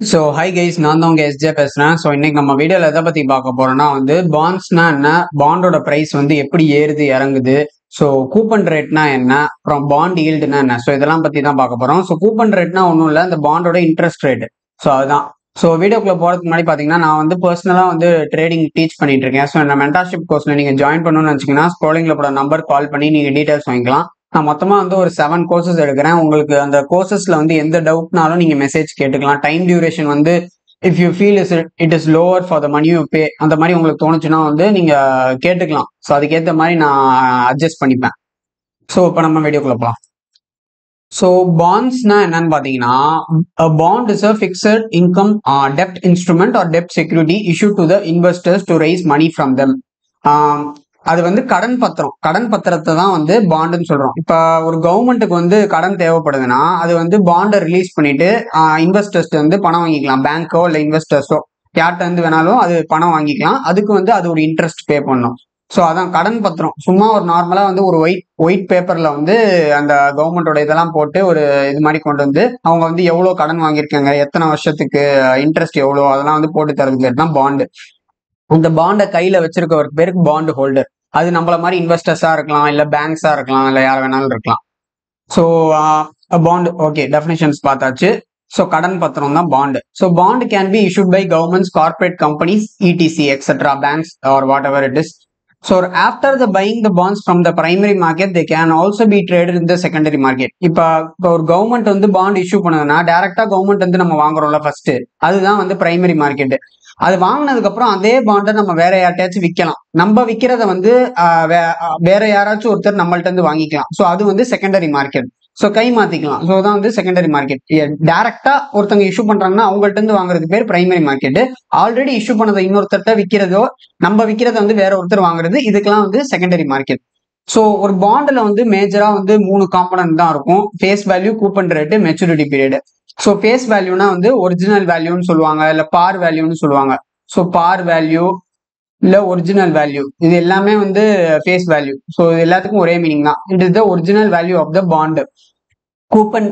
So hi guys நான் தான் உங்க எஸ்ஜே பேசுறேன். ஸோ இன்னைக்கு நம்ம வீடியோல எதை பத்தி பார்க்க போறோம்னா வந்து பாண்ட்ஸ்னா என்ன பாண்டோட பிரைஸ் வந்து எப்படி ஏறுது இறங்குது? ஸோ கூப்பன் ரேட்னா என்ன? அப்புறம் பாண்ட் ஈல்டுனா என்ன? ஸோ இதெல்லாம் பத்தி தான் பார்க்க போறோம். ஸோ கூப்பன் ரேட்னா ஒன்றும் இல்லை அந்த பாண்டோட இன்ட்ரெஸ்ட் ரேட் ஸோ அதுதான். ஸோ வீடியோக்குள்ள போறதுக்கு முன்னாடி பாத்தீங்கன்னா நான் வந்து பர்சனலாக வந்து ட்ரேடிங் டீச் பண்ணிட்டு இருக்கேன். ஸோ என்ன மென்டர்ஷிப் கோர்ஸ்ல நீங்க ஜாயின் பண்ணணும்னு வச்சீங்கன்னா ஸ்க்ரோலிங்ல போட நம்பர் கால் பண்ணி நீங்க டீடைல்ஸ் வாங்கிக்கலாம். நான் மொத்தமாக வந்து ஒரு செவன் கோர்சஸ் எடுக்கிறேன். உங்களுக்கு அந்த கோர்சஸில் வந்து எந்த டவுட்னாலும் நீங்கள் மெசேஜ் கேட்டுக்கலாம். டைம் டியூரேஷன் வந்து if you feel is it is lower for the money you pay அந்த மாதிரி உங்களுக்கு தோணுச்சுன்னா வந்து நீங்கள் கேட்டுக்கலாம். ஸோ அதுக்கேற்ற மாதிரி நான் அட்ஜஸ்ட் பண்ணிப்பேன். ஸோ இப்போ நம்ம வீடியோக்குள்ள போகலாம் ஸோ பாண்ட்ஸ்னா என்னன்னு பார்த்தீங்கன்னா bond is a fixed income dept instrument R dept security issue to the investors to rice money from them அது வந்து கடன் பத்திரம். கடன் பத்திரத்தை தான் வந்து பாண்டுன்னு சொல்றோம். இப்போ ஒரு கவர்மெண்ட்டுக்கு வந்து கடன் தேவைப்படுதுன்னா அது வந்து பாண்டை ரிலீஸ் பண்ணிட்டு இன்வெஸ்டர்ஸ் வந்து பணம் வாங்கிக்கலாம். பேங்க்கோ இல்லை இன்வெஸ்டர்ஸோ யார்கிட்ட இருந்து வேணாலும் அது பணம் வாங்கிக்கலாம். அதுக்கு வந்து அது ஒரு இன்ட்ரெஸ்ட் பே பண்ணும். ஸோ அதான் கடன் பத்திரம். சும்மா ஒரு நார்மலாக வந்து ஒரு ஒயிட் ஒயிட் பேப்பரில் வந்து அந்த கவர்மெண்டோட இதெல்லாம் போட்டு ஒரு இது மாதிரி கொண்டு வந்து அவங்க வந்து எவ்வளோ கடன் வாங்கியிருக்காங்க எத்தனை வருஷத்துக்கு இன்ட்ரெஸ்ட் எவ்வளோ அதெல்லாம் வந்து போட்டு தரதுக்கு தான் பாண்டு அந்த பாண்டை கையில் வச்சிருக்கவருக்கு பேருக்கு பாண்டு ஹோல்டர் அது நம்மள மாதிரி இன்வெஸ்டர்ஸா இருக்கலாம் இல்ல பேங்க்ஸா இருக்கலாம் இல்ல யார் வேணாலும் இருக்கலாம். ஸோ பாண்ட் ஓகே டெஃபினேஷன்ஸ் பார்த்தாச்சு. ஸோ கடன் பத்திரம் தான் bond so bond can be issued by governments corporate companies ETC etcetera banks or whatever it is so after the buying the bonds from the primary market they can also be traded in the secondary market இப்போ இப்போ ஒரு government வந்து bond issue பண்ணுதுன்னா டேரக்டா government வந்து நம்ம வாங்குறோம்ல first அதுதான் வந்து பிரைமரி மார்க்கெட் அது வாங்கினதுக்கப்புறம் அதே பாண்டை நம்ம வேற யார்ட்டையாச்சும் விற்கலாம் நம்ம விற்கிறத வந்து வேற யாராச்சும் ஒருத்தர் நம்மள்ட்ட இருந்து வாங்கிக்கலாம். ஸோ அது வந்து செகண்டரி மார்க்கெட் ஸோ கை மாத்திக்கலாம். ஸோ தான் வந்து செகண்டரி மார்க்கெட் டேரக்டா ஒருத்தங்க இஷ்யூ பண்றாங்கன்னா அவங்கள்ட்ட இருந்து வாங்குறது பேர் பிரைமரி மார்க்கெட் ஆல்ரெடி இஷ்யூ பண்ணதை இன்னொருத்தர்கிட்ட விற்கிறதோ நம்ம விற்கிறத வந்து வேற ஒருத்தர் வாங்குறது இதுக்கெல்லாம் வந்து செகண்டரி மார்க்கெட் ஸோ ஒரு பாண்டில் வந்து மேஜரா வந்து மூணு காம்பனன்ட் தான் இருக்கும். Face value coupon rate maturity period so face வேல்யூனா வந்து ஒரிஜினல் வேல்யூன்னு சொல்லுவாங்க இல்லை பார் வேல்யூன்னு சொல்லுவாங்க. ஸோ பார் வேல்யூ இல்லை ஒரிஜினல் வேல்யூ இது எல்லாமே வந்து ஃபேஸ் வேல்யூ ஸோ இது எல்லாத்துக்கும் ஒரே மீனிங் தான். It is the original value of the bond coupon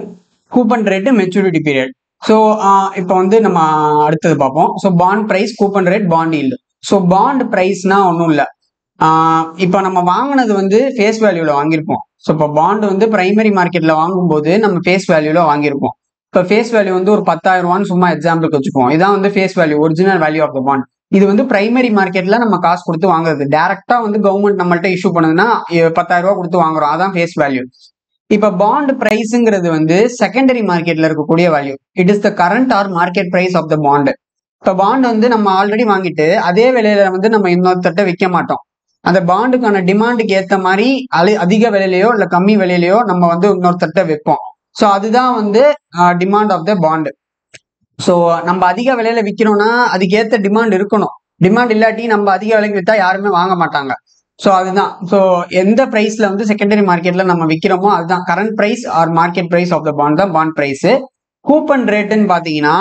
coupon rate maturity period so இப்போ வந்து நம்ம அடுத்தது பார்ப்போம். So bond price coupon rate bond yield so bond ப்ரைஸ்னா ஒன்றும் இல்லை. இப்போ நம்ம வாங்கினது வந்து ஃபேஸ் வேல்யூவில் வாங்கியிருப்போம். ஸோ இப்போ பாண்ட் வந்து பிரைமரி மார்க்கெட்டில் வாங்கும்போது நம்ம ஃபேஸ் வேல்யூவில் வாங்கியிருப்போம். இப்போ ஃபேஸ் வேல்யூ வந்து ஒரு பத்தாயிரம் ரூபான்னு சும்மா எக்ஸாம்பிளுக்கு வச்சுப்போம் இதான் வந்து face value original value of the bond இது வந்து பிரைமரி மார்க்கெட்ல நம்ம காசு கொடுத்து வாங்குறது. டேரக்டா வந்து கவர்மெண்ட் நம்மள்ட்ட இஷ்யூ பண்ணுதுன்னா பத்தாயிரம் ரூபா கொடுத்து வாங்குறோம். அதான் ஃபேஸ் வேல்யூ இப்ப பாண்ட் பிரைஸுங்கிறது வந்து செகண்டரி மார்க்கெட்ல இருக்கக்கூடிய value it is the current or market price of the bond இப்ப பாண்ட் வந்து நம்ம ஆல்ரெடி வாங்கிட்டு அதே விலையில வந்து நம்ம இன்னொருத்தட்ட விற்க மாட்டோம். அந்த பாண்டுக்கான டிமாண்டுக்கு ஏத்த மாதிரி அதிக விலையிலயோ இல்ல கம்மி விலையிலயோ நம்ம வந்து இன்னொருத்தட்ட விற்போம் ஸோ அதுதான் வந்து demand of the bond so நம்ம அதிக விலையில விற்கிறோம்னா அதுக்கேற்ற டிமாண்ட் இருக்கணும். டிமாண்ட் இல்லாட்டி நம்ம அதிக விலைக்கு விற்றா யாருமே வாங்க மாட்டாங்க. ஸோ அதுதான். ஸோ எந்த ப்ரைஸில் வந்து செகண்டரி மார்க்கெட்டில் நம்ம விற்கிறோமோ அதுதான். Current price or market price of the bond தான் பாண்ட் ப்ரைஸ் கூப்பன் ரேட்டுன்னு பார்த்தீங்கன்னா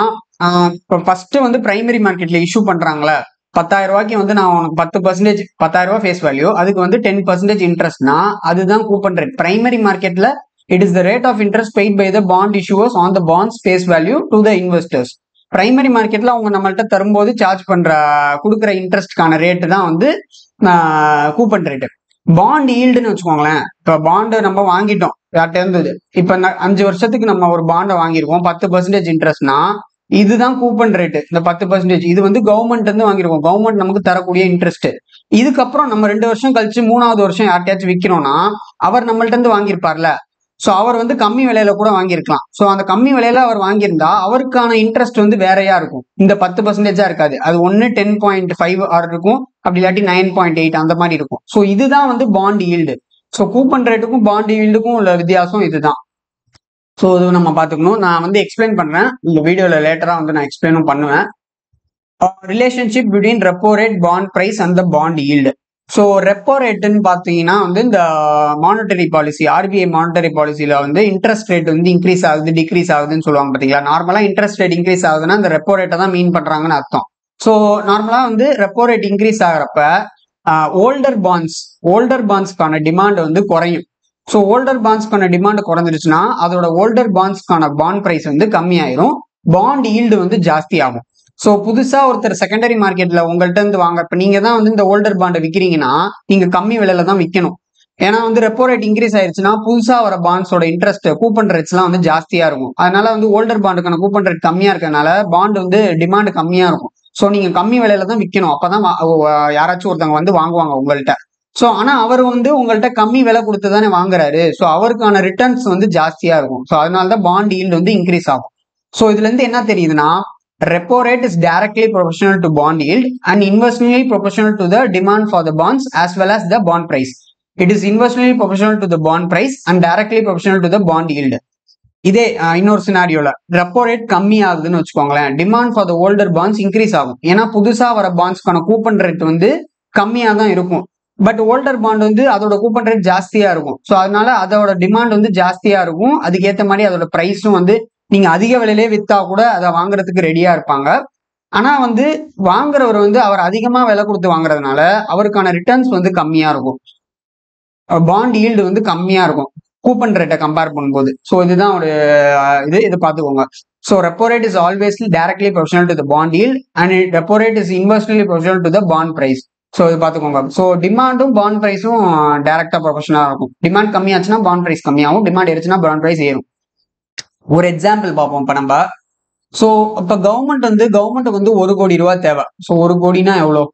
இப்போ ஃபஸ்ட்டு வந்து பிரைமரி மார்க்கெட்டில் இஷ்யூ பண்ணுறாங்களே பத்தாயிரம் ரூபாய்க்கு வந்து நான் உனக்கு பத்து பர்சன்டேஜ் பத்தாயிரம் ரூபாய் ஃபேஸ் வேல்யூ அதுக்கு வந்து டென் பர்சன்டேஜ் இன்ட்ரெஸ்ட்னா அதுதான் கூப்பன் ரேட் பிரைமரி மார்க்கெட்டில் It is the rate of interest paid by the bond issuers on the bond's face value to the investors primary மார்க்கெட்ல அவங்க நம்மள்ட்ட தரும்போது சார்ஜ் பண்ற கொடுக்குற இன்ட்ரெஸ்ட்கான ரேட்டு தான் வந்து கூப்பன் ரேட்டு பாண்ட் ஈல்டுன்னு வச்சுக்கோங்களேன். இப்போ பாண்டு நம்ம வாங்கிட்டோம். யார்கிட்ட இருந்தது? இப்போ அஞ்சு வருஷத்துக்கு நம்ம ஒரு பாண்டை வாங்கியிருக்கோம். பத்து பர்சன்டேஜ் இன்ட்ரெஸ்ட்னா இதுதான் கூப்பன் ரேட்டு இந்த பத்து பர்சன்டேஜ் இது வந்து கவர்மெண்ட் இருந்து வாங்கியிருக்கோம். கவர்மெண்ட் நமக்கு தரக்கூடிய இன்ட்ரெஸ்ட் இதுக்கப்புறம் நம்ம ரெண்டு வருஷம் கழிச்சு மூணாவது வருஷம் யார்கிட்டயாச்சும் விற்கிறோம்னா அவர் நம்மள்ட்ட இருந்து வாங்கியிருப்பார்ல. ஸோ அவர் வந்து கம்மி விலையில கூட வாங்கியிருக்கலாம். ஸோ அந்த கம்மி விலையில அவர் வாங்கியிருந்தா அவருக்கான இன்ட்ரெஸ்ட் வந்து வேறையா இருக்கும். இந்த பத்து பர்சன்டேஜா இருக்காது. அது ஒன்று டென் பாயிண்ட் ஃபைவ் ஆர் இருக்கும். அப்படி இல்லாட்டி நைன் பாயிண்ட் எயிட் அந்த மாதிரி இருக்கும். ஸோ இதுதான் வந்து பாண்ட் ஈல்டு ஸோ கூப்பன் ரேட்டுக்கும் பாண்ட் ஈல்டுக்கும் உள்ள வித்தியாசம் இதுதான். ஸோ இது நம்ம பார்த்துக்கணும். நான் வந்து எக்ஸ்பிளைன் பண்றேன். இந்த வீடியோவில் லேட்டராக வந்து நான் எக்ஸ்பிளைனும் பண்ணுவேன். Relationship between repo rate bond price and the bond yield so repo ரேட்டுன்னு பார்த்தீங்கன்னா வந்து இந்த மானிட்டரி பாலிசி ஆர்பிஐ மானிட்டரி பாலிசியில் வந்து இன்ட்ரெஸ்ட் ரேட் வந்து இன்க்ரீஸ் ஆகுது டிக்ரீஸ் ஆகுதுன்னு சொல்லுவாங்க பார்த்தீங்களா நார்மலாக இன்ட்ரெஸ்ட் ரேட் இன்க்ரீஸ் ஆகுதுன்னா அந்த ரெப்போ ரேட்டை தான் மீன் பண்ணுறாங்கன்னு அர்த்தம். ஸோ நார்மலாக வந்து ரெப்போ ரேட் இன்க்ரீஸ் ஆகிறப்ப ஓல்டர் பாண்ட்ஸ் ஓல்டர் பாண்ட்ஸ்க்கான டிமாண்ட் வந்து குறையும். ஸோ ஓல்டர் பாண்ட்ஸ்க்கான டிமாண்ட் குறைஞ்சிருச்சுன்னா அதோட ஓல்டர் பாண்ட்ஸ்க்கான பாண்ட் ப்ரைஸ் வந்து கம்மியாயிரும். பாண்ட் ஈல்டு வந்து ஜாஸ்தி ஆகும் ஸோ புதுசாக ஒருத்தர் செகண்டரி மார்க்கெட்டில் உங்கள்கிட்ட இருந்து வாங்க. இப்போ நீங்கள் தான் வந்து இந்த ஓல்டர் பாண்டை விற்கிறீங்கன்னா நீங்கள் கம்மி விலையில தான் விற்கணும் ஏன்னா வந்து ரெப்போ ரேட் இன்க்ரீஸ் ஆயிருச்சுன்னா புதுசா வர பாண்ட்ஸோட இன்ட்ரெஸ்ட் கூப்பன் ரேட்ஸ்லாம் வந்து ஜாஸ்தியா இருக்கும். அதனால வந்து ஓல்டர் பாண்டுக்கான கூப்பன் ரேட் கம்மியா இருக்கனால பாண்ட் வந்து டிமாண்ட் கம்மியா இருக்கும். ஸோ நீங்க கம்மி விலையில தான் விற்கணும் அப்பதான் தான் யாராச்சும் ஒருத்தவங்க வந்து வாங்குவாங்க உங்கள்கிட்ட ஸோ ஆனா அவர் வந்து உங்கள்கிட்ட கம்மி விலை கொடுத்து தானே வாங்குறாரு. ஸோ அவருக்கான ரிட்டர்ன்ஸ் வந்து ஜாஸ்தியா இருக்கும். ஸோ அதனால தான் பாண்ட் ஈல்டு வந்து இன்க்ரீஸ் ஆகும். ஸோ இதுல இருந்து என்ன தெரியுதுன்னா repo rate is directly proportional to bond yield and inversely proportional to the demand for the bonds as well as the bond price. It is inversely proportional to the bond price and directly proportional to the bond yield. இதே இன்னொரு சினாரியோல repo rate கம்மி ஆகுதுன்னு வச்சுக்கோங்களேன் demand for the older bonds increase ஆகும் ஏன்னா புதுசா வர பாண்ட்ஸ்க்கான coupon rate வந்து கம்மியாக தான் இருக்கும் பட் ஓல்டர் பாண்ட் வந்து அதோட கூப்பன் ரேட் ஜாஸ்தியா இருக்கும் ஸோ அதனால அதோட டிமாண்ட் வந்து ஜாஸ்தியா இருக்கும் அதுக்கேற்ற மாதிரி அதோட ப்ரைஸும் வந்து நீங்க அதிக விலையிலே வித்தா கூட அதை வாங்குறதுக்கு ரெடியா இருப்பாங்க. ஆனா வந்து வாங்குறவர் வந்து அவர் அதிகமா விலை கொடுத்து வாங்குறதுனால அவருக்கான ரிட்டர்ன்ஸ் வந்து கம்மியா இருக்கும். பாண்ட் ஈல்டு வந்து கம்மியா இருக்கும். கூப்பன் ரேட்டை கம்பேர் பண்ணும்போது. ஸோ இதுதான் ஒரு இது இது பார்த்துக்கோங்க. So repo rate is always directly proportional to the bond yield and repo rate is inversely proportional to the bond price so இது பார்த்துக்கோங்க. ஸோ டிமாண்டும் பாண்ட் ப்ரைஸும் டேரக்டா ப்ரொஃபஷனலாக இருக்கும். டிமாண்ட் கம்மியாச்சுன்னா பாண்ட் ப்ரைஸ் கம்மியாகும். டிமாண்ட் ஏறிச்சுன்னா பாண்ட் ப்ரைஸ் ஏறும். ஒரு எக்ஸாம்பிள் பார்ப்போம். இப்போ நம்ம ஸோ இப்போ கவர்மெண்ட் வந்து கவர்மெண்ட்டுக்கு வந்து ஒரு கோடி ரூபா தேவை. ஸோ ஒரு கோடினா எவ்வளோ?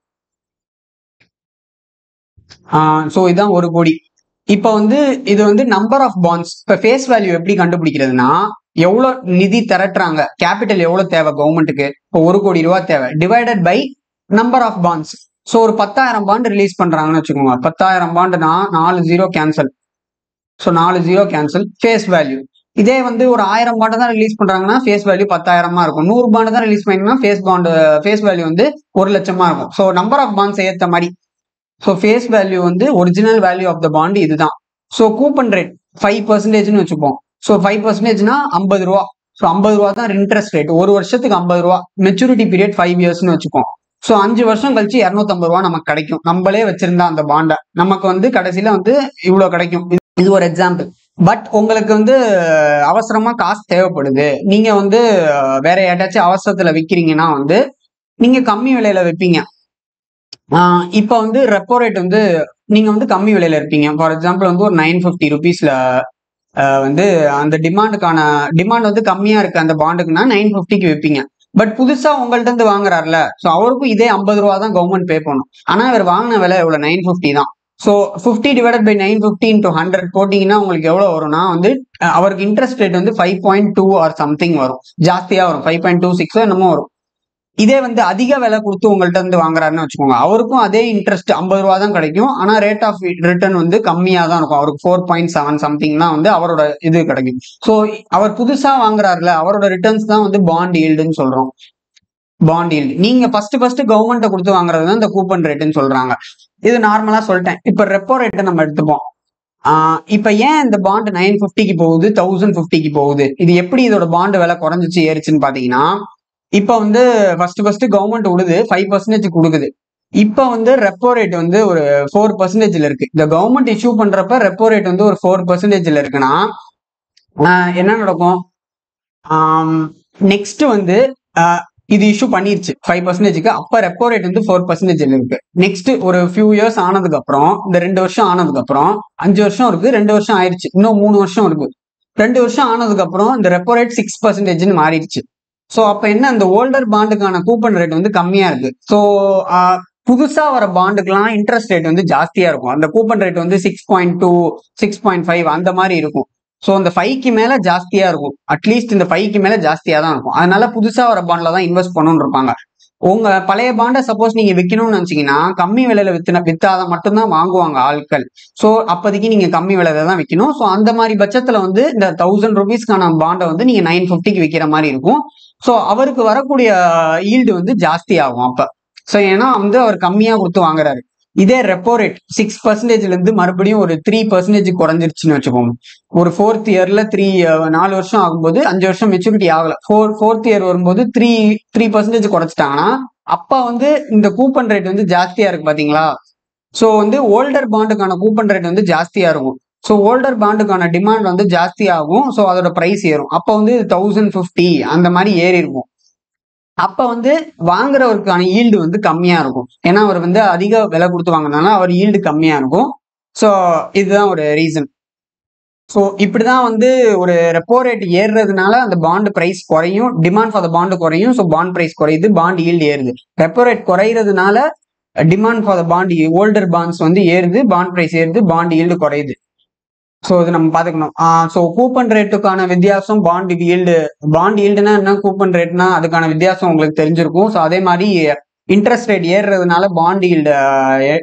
ஸோ இதுதான் ஒரு கோடி. இப்போ வந்து இது வந்து நம்பர் ஆஃப் பாண்ட்ஸ் இப்போ ஃபேஸ் வேல்யூ எப்படி கண்டுபிடிக்கிறதுனா எவ்வளோ நிதி திரட்டுறாங்க? கேபிட்டல் எவ்வளோ தேவை கவர்மெண்ட்டுக்கு இப்போ ஒரு கோடி ரூபா தேவை. Divided by number of bonds so ஒரு பத்தாயிரம் பாண்டு ரிலீஸ் பண்ணுறாங்கன்னு வச்சுக்கோங்க. பத்தாயிரம் பாண்டுனா நாலு ஜீரோ கேன்சல் ஸோ நாலு ஜீரோ கேன்சல் ஃபேஸ் வேல்யூ இதே வந்து ஒரு ஆயிரம் பாண்டு தான் ரிலீஸ் பண்றாங்கன்னா ஃபேஸ் வேல்யூ பத்தாயிரமா இருக்கும். நூறு பாண்டு தான் ரிலீஸ் பண்ணீங்கன்னா ஃபேஸ் பாண்டு ஃபேஸ் வேல்யூ வந்து ஒரு லட்சமா இருக்கும். ஸோ நம்பர் ஆஃப் பாண்ட்ஸ் ஏற்ற மாதிரி. ஸோ ஃபேஸ் வேல்யூ வந்து original value of the bond இதுதான். ஸோ கூப்பன் ரேட் ஃபைவ் பர்சன்டேஜ்னு வச்சுப்போம். ஸோ ஃபைவ் பர்சன்டேஜ்னா ஐம்பது ரூபா. ஸோ ஐம்பது ரூபா தான் இன்ட்ரெஸ்ட் ரேட் ஒரு வருஷத்துக்கு ஐம்பது ரூபா. மெச்சூரிட்டி பீரியட் ஃபைவ் இயர்ஸ்னு வச்சுப்போம். ஸோ அஞ்சு வருஷம் கழிச்சு இரநூத்தம்பது ரூபா நமக்கு கிடைக்கும். நம்மளே வச்சிருந்தா அந்த பாண்டை நமக்கு வந்து கடைசியில வந்து இவ்வளோ கிடைக்கும். இது- இது ஒரு எக்ஸாம்பிள் பட் உங்களுக்கு வந்து அவசரமாக அவசரமா காசு தேவைப்படுது. நீங்க வந்து வேற யாட்டாச்சும் அவசரத்துல விற்கிறீங்கன்னா வந்து நீங்க கம்மி விலையில விற்பீங்க இப்போ இப்ப வந்து ரெப்போ ரேட் வந்து நீங்க வந்து கம்மி விலையில இருப்பீங்க. ஃபார் எக்ஸாம்பிள் வந்து ஒரு நைன் ஃபிஃப்டி ருபீஸ்ல வந்து அந்த டிமாண்டுக்கான டிமாண்ட் வந்து கம்மியா இருக்கு அந்த பாண்டுக்குன்னா நைன் ஃபிஃப்டிக்கு விற்பீங்க பட் புதுசா உங்கள்ட்ட இருந்து வாங்குறாருல ஸோ அவருக்கும் இதே ஐம்பது ரூபா தான் கவர்மெண்ட் பே பண்ணும். ஆனா இவர் வாங்கின விலை இவ்வளவு நைன் ஃபிஃப்டி தான். So fifty divided by nine fifteen to hundred போட்டிங்கன்னா உங்களுக்கு எவ்வளோ வரும்னா வந்து அவருக்கு இன்ட்ரெஸ்ட் ரேட் வந்து five point two or something வரும். ஜாஸ்தியா வரும். ஃபைவ் பாயிண்ட் டூ சிக்ஸோ என்னமோ வரும். இதே வந்து அதிக விலை கொடுத்து உங்கள்கிட்ட வந்து வாங்குறாருன்னு வச்சுக்கோங்க. அவருக்கும் அதே இன்ட்ரெஸ்ட் ஐம்பது ரூபா தான் கிடைக்கும். ஆனா ரேட் ஆஃப் ரிட்டர்ன் வந்து கம்மியா தான் இருக்கும். அவருக்கு ஃபோர் பாயிண்ட் செவன் சம்திங்னா வந்து அவரோட இது கிடைக்கும். ஸோ அவர் புதுசா வாங்குறாருல அவரோட ரிட்டர்ன்ஸ் தான் வந்து பாண்ட் ஈல்டுன்னு சொல்றோம். பாண்ட் ஈல்டு நீங்க ஃபர்ஸ்ட் ஃபர்ஸ்ட் கவர்மெண்ட்டை கொடுத்து வாங்குறது தான் இந்த கூப்பன் ரேட்டுன்னு சொல்றாங்க. இது நார்மலா சொல்லிட்டேன். இப்ப ரெப்போ ரேட்டை நம்ம எடுத்துப்போம். இப்ப ஏன் இந்த பாண்ட் நைன் ஃபிஃப்டிக்கு போகுது தௌசண்ட் ஃபிஃப்டிக்கு போகுது? இது எப்படி இதோட பாண்டு விலை குறைஞ்சிச்சு ஏறிச்சுன்னு பாத்தீங்கன்னா இப்ப வந்து ஃபர்ஸ்ட் ஃபர்ஸ்ட் கவர்மெண்ட் விடுது ஃபைவ் பர்சன்டேஜ் கொடுக்குது. இப்ப வந்து ரெப்போ ரேட் வந்து ஒரு ஃபோர் பர்சன்டேஜ்ல இருக்கு. இந்த கவர்மெண்ட் இஷ்யூ பண்றப்ப ரெப்போ ரேட் வந்து ஒரு ஃபோர் பர்சன்டேஜ்ல இருக்குன்னா என்ன நடக்கும்? நெக்ஸ்ட் வந்து இது இஷ்யூ பண்ணிருச்சு. ஃபைவ் பர்சன்டேஜ்க்கு அப்ப ரெப்போ ரேட் வந்து ஃபோர் பர்சன்டேஜ் இருக்கு. நெக்ஸ்ட் ஒரு ஃபியூ இயர்ஸ் ஆனதுக்கு அப்புறம் இந்த ரெண்டு வருஷம் ஆனதுக்கு அப்புறம் அஞ்சு வருஷம் இருக்கு ரெண்டு வருஷம் ஆயிருச்சு. இன்னும் மூணு வருஷம் இருக்கு. ரெண்டு வருஷம் ஆனதுக்கு அப்புறம் இந்த ரெப்போ ரேட் சிக்ஸ் பர்சன்டேஜ்னு மாறிடுச்சு. ஸோ அப்ப என்ன அந்த ஓல்டர் பாண்டுக்கான கூப்பன் ரேட் வந்து கம்மியா இருக்கு. ஸோ புதுசா வர பாண்டுக்கெல்லாம் இன்ட்ரெஸ்ட் ரேட் வந்து ஜாஸ்தியா இருக்கும். அந்த கூப்பன் ரேட் வந்து six point two six point five அந்த மாதிரி இருக்கும். ஸோ அந்த ஃபைவ்க்கு மேலே ஜாஸ்தியாக இருக்கும். அட்லீஸ்ட் இந்த ஃபைவ்க்கு மேலே ஜாஸ்தியாக தான் இருக்கும். அதனால புதுசாக வர பாண்டில் தான் இன்வெஸ்ட் பண்ணணும்னு இருப்பாங்க. உங்க பழைய பாண்டை சப்போஸ் நீங்க விற்கணும்னு நினைச்சீங்கன்னா கம்மி விலையில வித்துன விற்றாத மட்டும்தான் வாங்குவாங்க ஆட்கள். ஸோ அப்போதைக்கு நீங்க கம்மி விலையில தான் விற்கணும் ஸோ அந்த மாதிரி பட்சத்துல வந்து இந்த தௌசண்ட் ருபீஸ்க்கான பாண்டை வந்து நீங்க நைன் ஃபிஃப்டிக்கு விற்கிற மாதிரி இருக்கும். ஸோ அவருக்கு வரக்கூடிய uh, ஈல்டு வந்து ஜாஸ்தி ஆகும் அப்போ. ஸோ ஏன்னா வந்து அவர் கம்மியாக கொடுத்து வாங்குறாரு. இதே ரெப்போ ரேட் சிக்ஸ் பர்சன்டேஜ்ல இருந்து மறுபடியும் ஒரு த்ரீ பர்சன்டேஜ் குறைஞ்சிருச்சுன்னு வச்சுக்கோங்க. ஒரு ஃபோர்த் இயர்ல த்ரீ நாலு வருஷம் ஆகும்போது அஞ்சு வருஷம் மெச்சூரிட்டி ஆகல. ஃபோர் ஃபோர்த் இயர் வரும்போது த்ரீ த்ரீ பர்சன்டேஜ் குறைச்சிட்டாங்கன்னா அப்ப வந்து இந்த கூப்பன் ரேட் வந்து ஜாஸ்தியா இருக்கு பாத்தீங்களா? ஸோ வந்து ஓல்டர் பாண்டுக்கான கூப்பன் ரேட் வந்து ஜாஸ்தியா இருக்கும். ஸோ ஓல்டர் பாண்டுக்கான டிமாண்ட் வந்து ஜாஸ்தி ஆகும் ஸோ அதோட ப்ரைஸ் ஏறும். அப்போ வந்து தௌசண்ட் ஃபிஃப்டி அந்த மாதிரி ஏறி இருக்கும் அப்போ வந்து வாங்குறவருக்கான ஈல்டு வந்து கம்மியாக இருக்கும். ஏன்னா அவர் வந்து அதிக விலை கொடுத்து வாங்கினாலும் அவர் ஈல்டு கம்மியாக இருக்கும். ஸோ இதுதான் ஒரு ரீசன் ஸோ இப்படி தான் வந்து ஒரு ரெப்போ ரேட் ஏறுறதுனால அந்த பாண்டு ப்ரைஸ் குறையும். டிமாண்ட் ஃபார் த பாண்டு குறையும். ஸோ பாண்ட் ப்ரைஸ் குறையுது. பாண்ட் ஈல்டு ஏறுது. Repo rate குறையிறதுனால demand for the bond older bonds வந்து ஏறுது. பாண்ட் ப்ரைஸ் ஏறுது. பாண்ட் ஈல்டு குறையுது. ஸோ இது நம்ம பார்த்துக்கணும். ஸோ கூப்பன் ரேட்டுக்கான வித்தியாசம் பாண்ட் ஈல்டு பாண்ட் ஈல்டுனா என்ன? கூப்பன் ரேட்னா அதுக்கான வித்தியாசம் உங்களுக்கு தெரிஞ்சிருக்கும். ஸோ அதே மாதிரி இன்ட்ரெஸ்ட் ரேட் ஏறுறதுனால பாண்ட் ஈல்டு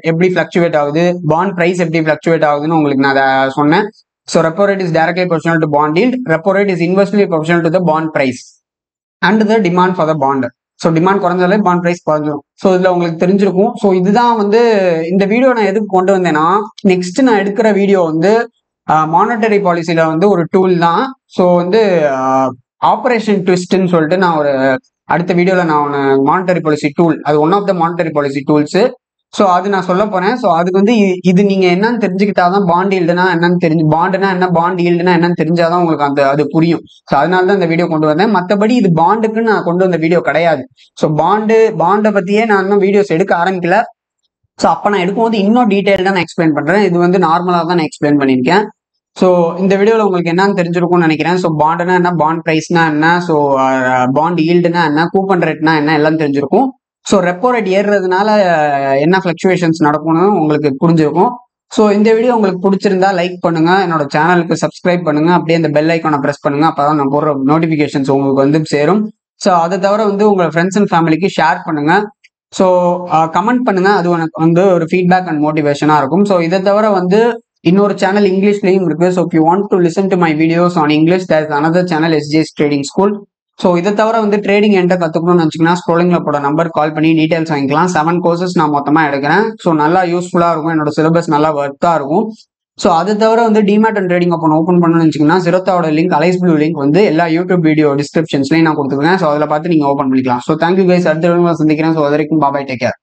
எப்படி ஃப்ளக்சுவேட் ஆகுது? பாண்ட் ப்ரைஸ் எப்படி ஃப்ளக்சுவேட் ஆகுதுன்னு உங்களுக்கு நான் அதை சொன்னேன். So repo rate is directly professional to bond yield repo rate is inversely professional to the bond price and the demand for the bond so demand குறைஞ்சாலே bond price குறைஞ்சிரும். So இதில் உங்களுக்கு தெரிஞ்சிருக்கும். ஸோ இதுதான் வந்து இந்த வீடியோ நான் எதுக்கு கொண்டு வந்தேன்னா நெக்ஸ்ட் நான் எடுக்கிற வீடியோ வந்து மானிட்டரி பாலிசியில வந்து ஒரு டூல் தான். ஸோ வந்து ஆப்ரேஷன் ட்விஸ்ட்னு சொல்லிட்டு நான் ஒரு அடுத்த வீடியோவில் நான் ஒன்று மானிட்டரி பாலிசி டூல் அது one of the monetary policy tools so அது நான் சொல்ல போறேன். ஸோ அதுக்கு வந்து இது நீங்க என்னன்னு தெரிஞ்சுக்கிட்டாதான் பாண்ட் ஈல்டுனா என்னன்னு தெரிஞ்சு பாண்டுனா என்ன பாண்ட் ஈல்டுனா என்னன்னு தெரிஞ்சாதான் உங்களுக்கு அந்த அது புரியும். ஸோ அதனால தான் இந்த வீடியோ கொண்டு வந்தேன். மற்றபடி இது பாண்டுக்குன்னு நான் கொண்டு வந்த வீடியோ கிடையாது. ஸோ பாண்டு பாண்டை பத்தியே நான் இன்னும் வீடியோஸ் எடுக்க ஆரம்பிக்கல. ஸோ அப்போ நான் எடுக்கும்போது இன்னும் டீட்டெயில்டாக நான் எக்ஸ்பிளைன் பண்ணுறேன் இது வந்து நார்மலாக தான் நான் எக்ஸ்பிளைன் பண்ணியிருக்கேன். ஸோ இந்த வீடியோவில் உங்களுக்கு என்னன்னு தெரிஞ்சிருக்கும்னு நினைக்கிறேன். ஸோ பாண்டுனா என்ன? பாண்ட் ப்ரைஸ்னா என்ன? ஸோ பாண்ட் ஈல்டுனா என்ன? கூப்பன் ரேட்னா என்ன? எல்லாம் தெரிஞ்சிருக்கும். ஸோ ரெப்போ ரேட் ஏறுறதுனால என்ன ஃப்ளக்சுவேஷன்ஸ் நடக்கும்னு உங்களுக்கு புரிஞ்சிருக்கும். ஸோ இந்த வீடியோ உங்களுக்கு பிடிச்சிருந்தா லைக் பண்ணுங்க. என்னோட சேனலுக்கு சப்ஸ்கிரைப் பண்ணுங்க. அப்படியே அந்த பெல் ஐக்கானை ப்ரெஸ் பண்ணுங்க. அப்பதான் நான் போடுற நோட்டிஃபிகேஷன்ஸ் உங்களுக்கு வந்து சேரும். ஸோ அதை தவிர வந்து உங்கள் ஃப்ரெண்ட்ஸ் அண்ட் ஃபேமிலிக்கு ஷேர் பண்ணுங்க. ஸோ கமெண்ட் பண்ணுங்க. அது உனக்கு வந்து ஒரு ஃபீட்பேக் அண்ட் மோட்டிவேஷனாக இருக்கும். ஸோ இதை தவிர வந்து இன்னொரு சேனல் இங்கிலீஷ்லையும் இருக்கு. So you want to listen to my videos on English there another channel SGS trading school so இதை தவிர வந்து ட்ரேடிங் என்கிட்ட கற்றுக்கணும்னு வச்சுக்கோங்கன்னா ஸ்க்ரோலிங்கில் போட நம்பர் கால் பண்ணி டீடைல்ஸ் வாங்கிக்கலாம். செவன் கோர்சஸ் நான் மொத்தமாக எடுக்கிறேன். ஸோ நல்லா யூஸ்ஃபுல்லாக இருக்கும். என்னோட சிலபஸ் நல்லா ஒர்த்தாக இருக்கும். ஸோ அது தவிர வந்து டிமேட் அண்ட் ட்ரேடிங் அப்போ ஓப்பன் பண்ணணும்னு வச்சிங்கன்னா சிரத்தாவோட லிங்க் அலைஸ் ப்ளூ லிங்க் வந்து எல்லா யூடியூப் வீடியோ டிஸ்கிரிப்ஷன்ஸ்லையும் நான் கொடுத்துருக்கேன் ஸோ அதில் பார்த்து நீங்கள் ஓப்பன் பண்ணிக்கலாம். ஸோ தேங்க்யூ கைஸ் அடுத்த சந்திக்கிறேன். ஸோ அது வரைக்கும் பாபாய் டேக் கேர்